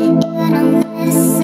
even unless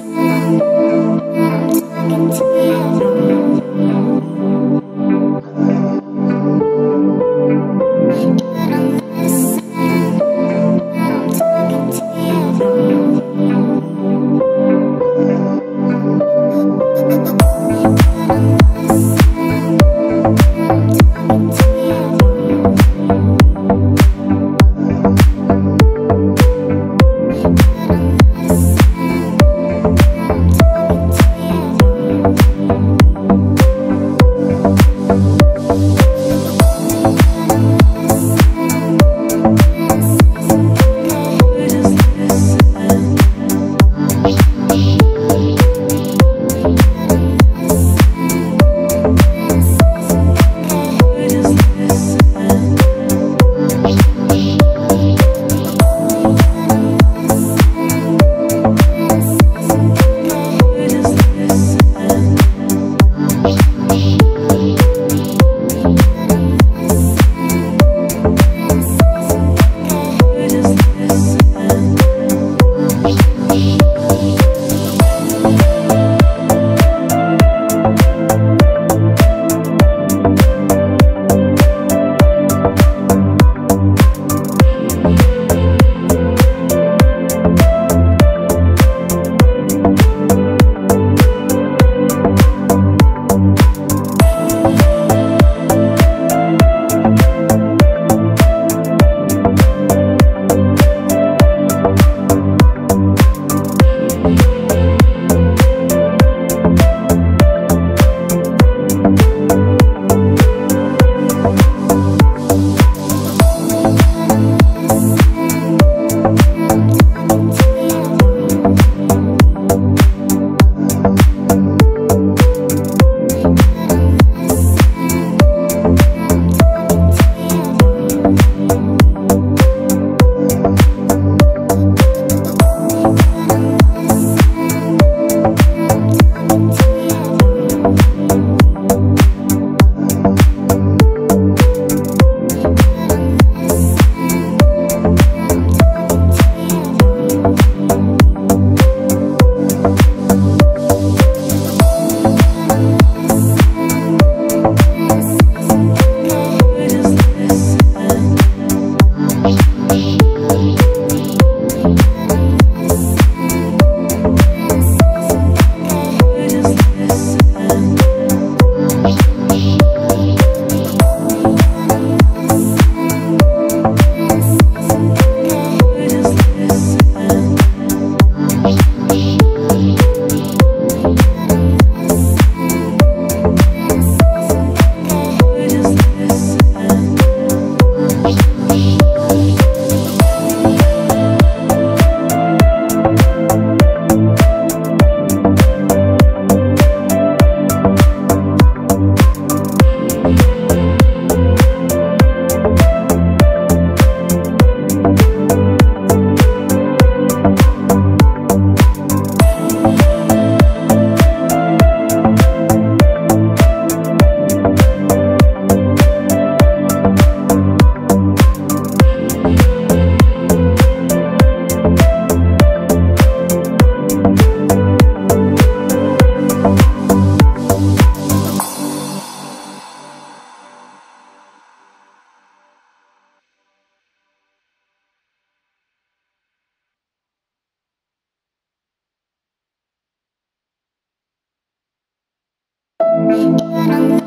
time. You When I'm